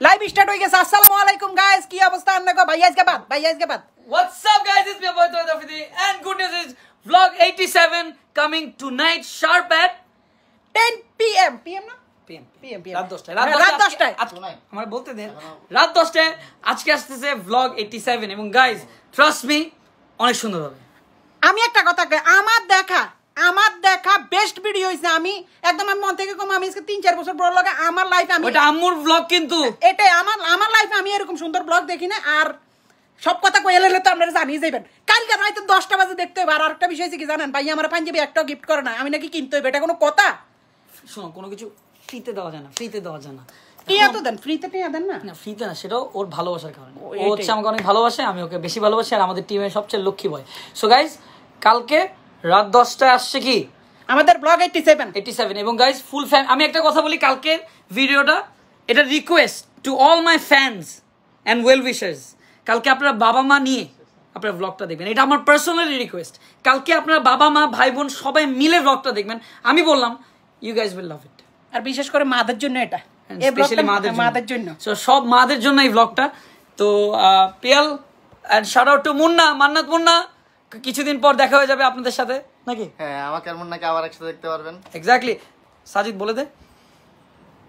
Live start হয়ে গেছে আসসালামু আলাইকুম গাইস কি অবস্থা আপনাকে ভাই আজকে বাদ ভাই আজকে বাদ What's up, guys? It's me, boy Toy Dafidi, and good news is vlog 87 coming tonight sharp at 10 PM PM না PM. PM, PM রাত দশটায় হ্যাঁ, রাত দশটায়। আমার বলতে দেন রাত দশটায় আজকে আসতেছে vlog 87 এবং গাইজ ট্রাস্ট মি অনেক সুন্দর হবে আমি একটা কথা কই আমার দেখা আমার দেখা বেস্ট ভিডিও হইছে আমি একদম আমি মন থেকে কম আমি আজকে তিন চার বছর বড় লাগে আমার লাইফ আমি ওটা আম্মুর vlog কিন্তু। এটাই আমার আমার লাইফে আমি এরকম সুন্দর ব্লগ দেখি না আর সব কথা কয়ে এলে তো আপনারা জানিয়ে যাবেন কালকে হয়তো দশটা বাজে দেখতে হবে আর আরেকটা বিষয় কি জানেন? ভাই আমার পাঞ্জাবি একটাও গিফট করে না আমি নাকি কিনতে হবে এটা কোনো কথা? শোনো কোনো কিছু ফ্রিতে দেওয়া যায় না ফ্রিতে দেওয়া যায় না। টিয়া তো দেন ফ্রিতে টিয়া দেন না? না ফ্রিতে না সেটাও ওর ভালোবাসার কারণে। ও। হচ্ছে আমাকে অনেক ভালোবাসে আমি ওকে বেশি ভালোবাসি আর আমাদের টিমের সবচেয়ে লক্ষ্মী বয় সো গাইজ কালকে রাত দশটায় আসছে কি? আমাদের blog eighty seven eighty seven এবং গাইজ ফুল ফ্যান আমি একটা কথা বলি কালকের ভিডিওটা এটা request to all my fans and well wishers কালকে আপনারা বাবা মা নিয়ে আপনার ব্লগটা দেখবেন। এটা আমার পার্সোনালি রিকোয়েস্ট কালকে আপনার বাবা মা ভাই বোন সবাই মিলে ব্লগটা দেখবেন। আমি বললাম you guys will love it আর বিশেষ করে মাদের জন্য এটা। স্পেশালি মাদের জন্য। মাদের জন্য। So, সব মাদের জন্য এই ব্লগটা তো Piyal and shout out to Munna Mannat Munna. কিছুদিন পর দেখা হয়ে যাবে আপনাদের সাথে নাকি? হ্যাঁ আমাকে আর নাকি আবার একসাথে দেখতে পারবেন। এক্স্যাক্টলি সাজিদ বলে দে।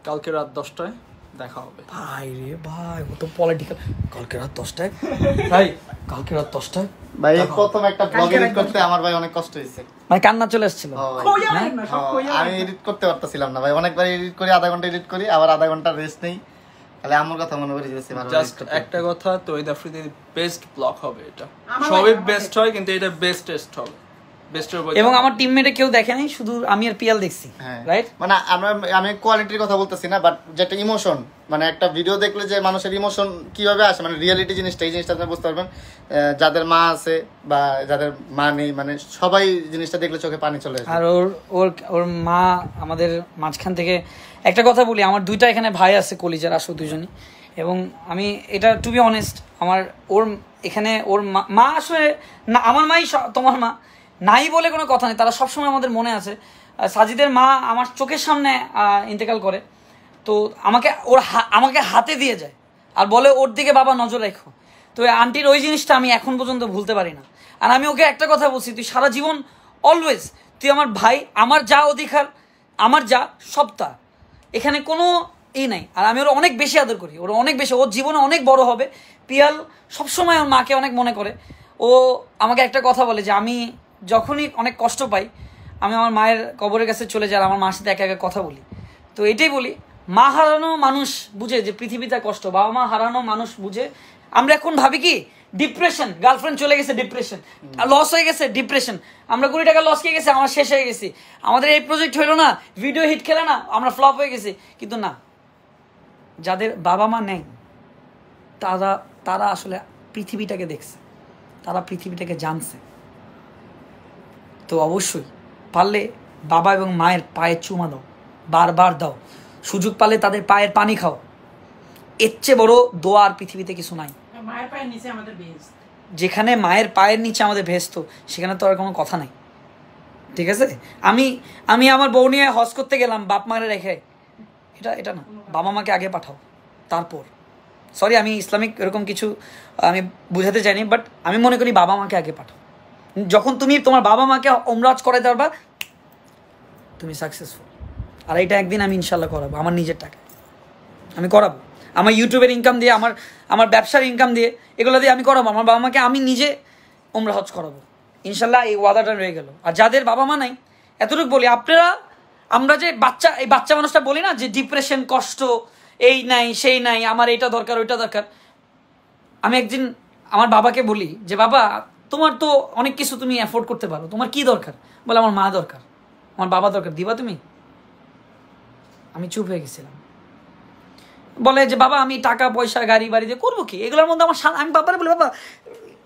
কালকে রাত দশটায় দেখা হবে। ভাই রে ভাই ও তো পলিটিক্যাল কালকে রাত দশটায়? ভাই কালকে রাত দশটায় ভাই প্রথম একটা ব্লগ এডিট করতে আমার ভাই অনেক কষ্ট হয়েছে। মানে কান্না চলে এসেছিল? আমি এডিট করতে পারতেছিলাম না ভাই। অনেকবার এডিট করি আধা ঘণ্টা এডিট করি আবার আধা ঘণ্টা রেস্ট নেই। তাহলে আমার কথা মনে করে দিয়েছি জাস্ট একটা কথা তো এই আফ্রিদির বেস্ট ব্লক হবে এটা। সবই বেস্ট হয় কিন্তু এটা বেস্ট টেস্ট হবে। এবং আমার টিমমেটে কেউ দেখে নাই শুধু আমি আর পিয়াল দেখছি হ্যাঁ। রাইট মানে আমরা আমি কোয়ালিটির কথা বলতেছি না বাট যেটা ইমোশন মানে একটা ভিডিও দেখলে যে মানুষের ইমোশন কীভাবে আসে মানে রিয়েলিটি জিনিসটা এই জিনিসটা আপনি বুঝতে পারবেন। যাদের মা আছে বা যাদের মা নেই মানে সবাই জিনিসটা দেখলে চোখে পানি চলে আসে। আর ওর ওর ওর মা আমাদের মাঝখান থেকে একটা কথা বলি আমার দুইটা এখানে ভাই আছে কলিজার আসো দুজনই এবং আমি এটা টু বি অনেস্ট আমার ওর এখানে ওর মা- মা আসলে না আমার মাই তোমার মা। নাই বলে কোনো কথা নেই, তারা সবসময় আমাদের মনে আছে। সাজিদের মা আমার চোখের সামনে ইন্তেকাল করে। তো আমাকে ওর আমাকে হাতে দিয়ে যায় আর বলে, ওর দিকে বাবা নজর রেখো। তো এই আন্টির ওই জিনিসটা আমি এখন পর্যন্ত ভুলতে পারি না। আর আমি ওকে একটা কথা বলছি, তুই সারা জীবন অলওয়েজ তুই আমার ভাই, আমার যা অধিকার, আমার যা, সব তার এখানে কোনো ই নাই। আর আমি ওর অনেক বেশি আদর করি, ওর অনেক বেশি, ওর জীবনে অনেক বড় হবে। পিয়াল সবসময় ওর মাকে অনেক মনে করে। ও আমাকে একটা কথা বলে যে, আমি যখনই অনেক কষ্ট পাই আমি আমার মায়ের কবরের কাছে চলে যাই আমার মার সাথে একা একা কথা বলি। তো এটাই বলি মা হারানো মানুষ বুঝে যে পৃথিবীতে কষ্ট বাবা মা হারানো মানুষ বুঝে। আমরা এখন ভাবি কি ডিপ্রেশন গার্লফ্রেন্ড চলে গেছে ডিপ্রেশন লস হয়ে গেছে ডিপ্রেশন আমরা কুড়ি টাকা লস খেয়ে গেছি আমার শেষ হয়ে গেছি। আমাদের এই প্রজেক্ট হইল না ভিডিও হিট খেলে না আমরা ফ্লপ হয়ে গেছি। কিন্তু না যাদের বাবা মা নেই তারা তারা আসলে পৃথিবীটাকে দেখছে তারা পৃথিবীটাকে জানছে। তো অবশ্যই। পারলে বাবা এবং মায়ের পায়ে চুমা দাও। বারবার দাও। সুযোগ পালে তাদের পায়ের পানি খাও। এর চেয়ে বড় দোয়া আর পৃথিবীতে কিছু নাই। মায়ের পায়ের নিচে আমাদের যেখানে মায়ের পায়ের নিচে আমাদের ভেস্ত সেখানে তো আর কোনো কথা নাই। ঠিক আছে? আমি আমি আমার বউ নিয়ে হজ করতে গেলাম বাপ মারে রেখে। এটা এটা না। বাবা মাকে আগে পাঠাও। তারপর। সরি আমি ইসলামিক এরকম কিছু আমি বুঝাতে চাইনি বাট আমি মনে করি বাবা মাকে আগে পাঠাও। যখন তুমি তোমার বাবা মাকে ওমরাজ করাতে পারবা তুমি সাকসেসফুল আর এটা একদিন আমি ইনশাল্লাহ করাবো, আমার নিজের টাকা। আমি করাবো। আমার ইউটিউবের ইনকাম দিয়ে, আমার আমার ব্যবসার ইনকাম দিয়ে, এগুলো দিয়ে আমি করাবো। আমার বাবা মাকে আমি নিজে ওমরা হজ করাবো। ইনশাল্লাহ এই ওয়াদাটা রয়ে গেল। আর যাদের বাবা মা নাই, এতটুকু বলি, আপনারা, আমরা যে বাচ্চা, এই বাচ্চা মানুষটা বলি না যে ডিপ্রেশন কষ্ট, এই নাই, সেই নাই, আমার এটা দরকার, ওইটা দরকার। আমি একদিন আমার বাবাকে বলি যে, বাবা তোমার তো অনেক কিছু তুমি অ্যাফোর্ড করতে পারো। তোমার কি দরকার? বলে, আমার মা দরকার। আমার বাবা দরকার। দিবা তুমি? আমি চুপ হয়ে গেছিলাম। বলে যে, বাবা, আমি টাকা, পয়সা, গাড়ি, বাড়ি দিয়ে করব কি? এগুলোর মধ্যে আমার আমি বাবারে বলি, বাবা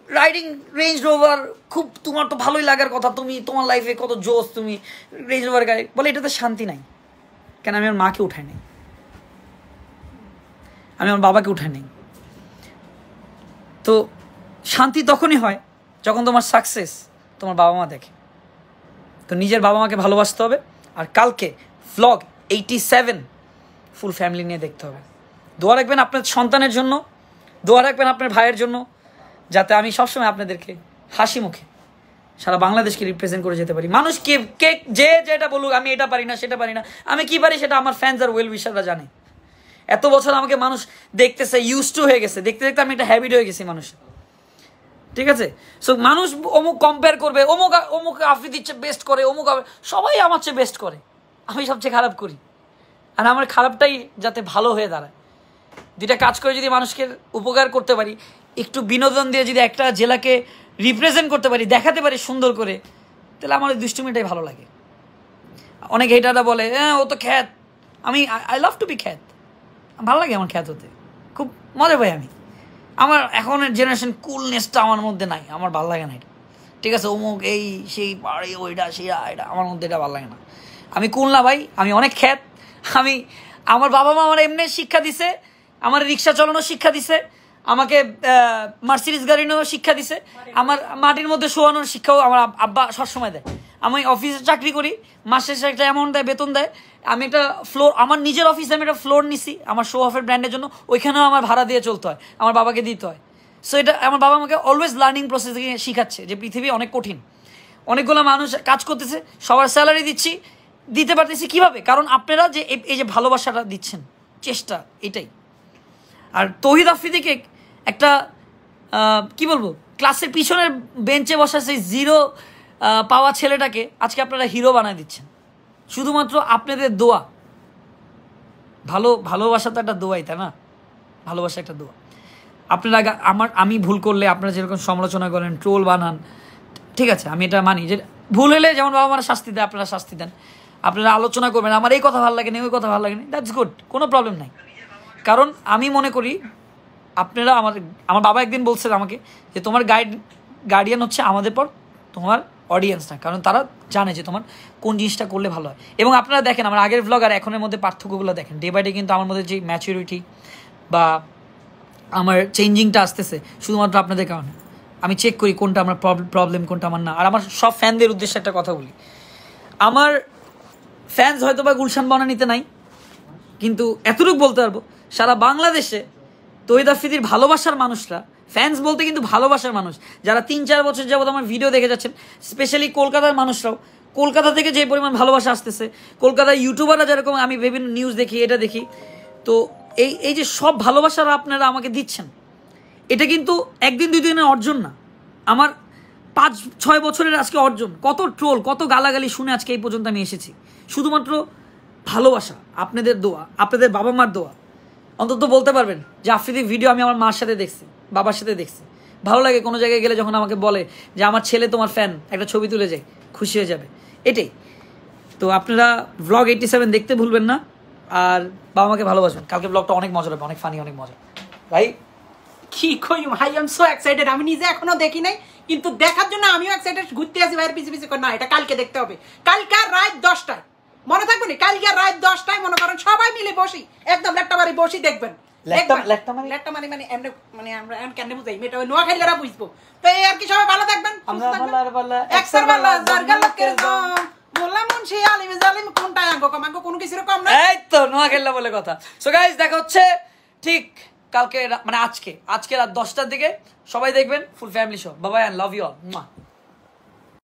রাইডিং রেঞ্জ রোভার খুব তোমার তো ভালোই লাগার কথা। তুমি, তোমার লাইফে কত জোস তুমি রেঞ্জ রোভার গাড়ি। বলে, এটাতে শান্তি নাই। কেন? আমি আমার মাকে উঠাই নাই। আমি আমার বাবাকে উঠাই নাই। তো শান্তি তখনই হয় যখন তোমার সাকসেস তোমার বাবা মা দেখে। তো নিজের বাবা মাকে ভালোবাসতে হবে, আর কালকে vlog eighty seven full family নিয়ে দেখতে হবে। দোয়া রাখবেন আপনার সন্তানের জন্য, দোয়া রাখবেন আপনার ভাইয়ের জন্য, যাতে আমি সবসময় আপনাদেরকে হাসি মুখে সারা বাংলাদেশকে রিপ্রেজেন্ট করে যেতে পারি। মানুষ কে কে, যে যেটা বলুক, আমি এটা পারি না, সেটা পারি না। আমি কি পারি সেটা আমার ফ্যান্স আর ওয়েল উইশাররা জানে। এত বছর আমাকে মানুষ দেখতেছে ইউজ টু হয়ে গেছে। দেখতে দেখতে আমি একটা হ্যাবিট হয়ে গেছি মানুষের। ঠিক আছে? সো মানুষ অমুক কম্পেয়ার করবে, অমুক অমুক আফ্রিদির চেয়ে বেস্ট করে, অমুক সবাই আমার চেয়ে বেস্ট করে। আমি সবচেয়ে খারাপ করি। আর আমার খারাপটাই যাতে ভালো হয়ে দাঁড়ায়। দুইটা কাজ করে যদি মানুষকে উপকার করতে পারি, একটু বিনোদন দিয়ে যদি একটা জেলাকে রিপ্রেজেন্ট করতে পারি, দেখাতে পারি সুন্দর করে, তাহলে আমার ওই দুষ্টুমিটাই ভালো লাগে। অনেক হেটাররা বলে হ্যাঁ ও তো খ্যাত। আমি আই লাভ টু বি খ্যাত। ভালো লাগে আমার খ্যাত হতে। খুব মজা পাই আমি। আমার এখনের জেনারেশন কুলনেসটা আমার মধ্যে নাই আমার ভালো লাগে না এটা। ঠিক আছে অমুক এই সেই পাড়ে ওইটা সেটা এটা আমার মধ্যে এটা ভালো লাগে না। আমি কুল না ভাই আমি অনেক খ্যাত। আমি আমার বাবা মা আমার এমনি শিক্ষা দিছে আমার রিক্সা চালানোর শিক্ষা দিছে আমাকে মার্সিডিস গাড়ি নেওয়ার শিক্ষা দিছে আমার মাটির মধ্যে শোয়ানোর শিক্ষাও আমার আব্বা সবসময় দেয়। আমি অফিসে চাকরি করি, মাসে শেষে একটা অ্যামাউন্ট দেয়, বেতন দেয়। আমি একটা ফ্লোর আমার নিজের অফিসে আমি একটা ফ্লোর নিছি, আমার শো অফের ব্র্যান্ডের জন্য। ওইখানেও আমার ভাড়া দিয়ে চলতে হয়, আমার বাবাকে দিতে হয়। সো এটা, আমার বাবা আমাকে অলওয়েজ লার্নিং প্রসেস শিখাচ্ছে যে পৃথিবী অনেক কঠিন। অনেকগুলো মানুষ কাজ করতেছে, সবার স্যালারি দিচ্ছি, দিতে পারতেছি কীভাবে? কারণ আপনারা যে এই- যে ভালোবাসাটা দিচ্ছেন, চেষ্টা, এটাই। আর তহিদ আফ্রিদিকে একটা কি বলব ক্লাসের পিছনের বেঞ্চে বসা সেই জিরো পাওয়া ছেলেটাকে আজকে আপনারা হিরো বানায় দিচ্ছেন। শুধুমাত্র আপনাদের দোয়া। ভালো, ভালোবাসা তো একটা দোয়াই, তাই না? ভালোবাসা একটা দোয়া। আপনারা আমার আমি ভুল করলে আপনারা যেরকম সমালোচনা করেন ট্রোল বানান, ঠিক আছে, আমি এটা মানি যে ভুল হলে যেমন বাবা মারা শাস্তি দেয়, আপনারা শাস্তি দেন। আপনারা আলোচনা করবেন, আমার এই কথা ভালো লাগে না, ওই কথা ভালো লাগে না দ্যাটস গুড কোনো প্রবলেম নাই। কারণ আমি মনে করি, আপনারা আমার আমার বাবা একদিন বলছেন আমাকে যে তোমার গাইড গার্ডিয়ান হচ্ছে আমাদের পর তোমার অডিয়েন্স না, কারণ তারা জানে যে তোমার কোন জিনিসটা করলে ভালো হয়। এবং আপনারা দেখেন, আমার আগের ভ্লগ আর এখনের মধ্যে পার্থক্যগুলো দেখেন। ডে বাই ডে কিন্তু আমার মধ্যে যে ম্যাচুরিটি বা আমার চেঞ্জিংটা আসতেছে, শুধুমাত্র আপনাদের কারণে। আমি চেক করি কোনটা আমার প্রবলেম কোনটা আমার না। আর আমার সব ফ্যানদের উদ্দেশ্যে একটা কথা বলি। আমার ফ্যান্স হয়তো বা গুলশান বনানিতে নাই, কিন্তু এতটুকু বলতে পারব, সারা বাংলাদেশে তহিদ আফ্রিদির ভালোবাসার মানুষরা ফ্যান্স বলতে কিন্তু ভালোবাসার মানুষ। যারা তিন, চার বছর যাবত আমার ভিডিও দেখে যাচ্ছেন স্পেশালি কলকাতার মানুষরাও। কলকাতা থেকে যে পরিমাণ ভালোবাসা আসতেছে, কলকাতার ইউটিউবাররা যেরকম আমি বিভিন্ন নিউজ দেখি, এটা দেখি, তো এই এই যে সব ভালোবাসারা আপনারা আমাকে দিচ্ছেন, এটা কিন্তু একদিন, দুই দিনের অর্জন না। আমার পাঁচ, ছয় বছরের আজকে অর্জন। কত ট্রোল কত গালাগালি শুনে আজকে এই পর্যন্ত আমি এসেছি। শুধুমাত্র ভালোবাসা, আপনাদের দোয়া, আপনাদের বাবা মার দোয়া। অন্তত বলতে পারবেন যে আফ্রিদির ভিডিও আমি আমার মার সাথে দেখছি। বাবার সাথে দেখছি। ভালো লাগে কোনো জায়গায় গেলে যখন আমাকে বলে যে, আমার ছেলে তোমার ফ্যান একটা ছবি তুলে যায়, খুশি হয়ে যাবে। এটাই। তো আপনারা ব্লগ এইটটি সেভেন দেখতে ভুলবেন না, আর বাবা মাকে ভালোবাসবেন। কালকে ব্লগটা অনেক মজা হবে অনেক ফানি অনেক মজা। ভাই? কি কই, ভাই আই এম সো এক্সাইটেড আমি নিজে এখনও দেখি নাই, কিন্তু দেখার জন্য আমিও এক্সাইটেড ঘুরতে আসি ভাইয়ের পিছিয়ে পিছিয়ে না, এটা কালকে দেখতে হবে। কালকে রাত দশটায়। মনে থাকবে না? কালকে রাত দশটায় মনে করেন সবাই মিলে বসি, একদম লেট্টা বাড়ি বসি দেখবেন। মানে মানে আমরা কেন বুঝাই? মেয়েটা ওই নোয়াখালীরা বুঝব। তো এই আর কি সবাই ভালো থাকবেন? আমরা ভালো ভালো, একসার ভালো, জারগা লোকের জম। জম। বললাম মুন্সি আলিম জালিম আঙ্গ কম? আঙ্গ কোনো কিছুর কম না। এই তো নোয়া বলে কথা। সো গাইজ দেখা হচ্ছে ঠিক কালকে মানে আজকে। আজকে রাত দশটার দিকে। সবাই দেখবেন ফুল ফ্যামিলি শো বাবাই লাভ ইউ অল